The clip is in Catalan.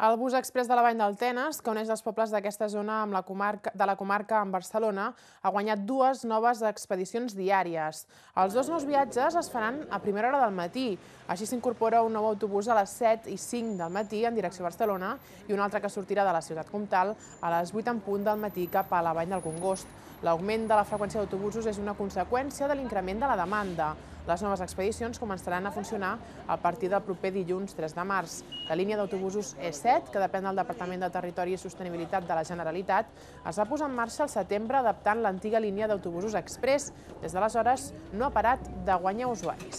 El bus express de la Vall del Tenes, que uneix els pobles d'aquesta zona amb la comarca, de la comarca amb Barcelona, ha guanyat dues noves expedicions diàries. Els dos nous viatges es faran a primera hora del matí. Així s'incorpora un nou autobús a les 7 i 5 del matí en direcció a Barcelona i un altre que sortirà de la ciutat comtal a les 8 en punt del matí cap a la Vall del Congost. L'augment de la freqüència d'autobusos és una conseqüència de l'increment de la demanda. Les noves expedicions començaran a funcionar a partir del proper dilluns 3 de març. La línia d'autobusos E7, que depèn del Departament de Territori i Sostenibilitat de la Generalitat, es va posar en marxa al setembre adaptant l'antiga línia d'autobusos express. Des d'aleshores no ha parat de guanyar usuaris.